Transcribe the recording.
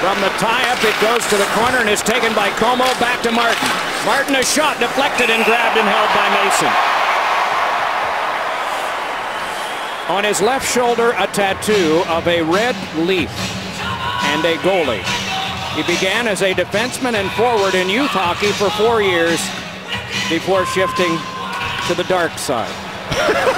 From the tie-up, it goes to the corner and is taken by Comeau. Back to Martin. Martin, a shot deflected and grabbed and held by Mason. On his left shoulder, a tattoo of a red leaf and a goalie. He began as a defenseman and forward in youth hockey for four years before shifting to the dark side.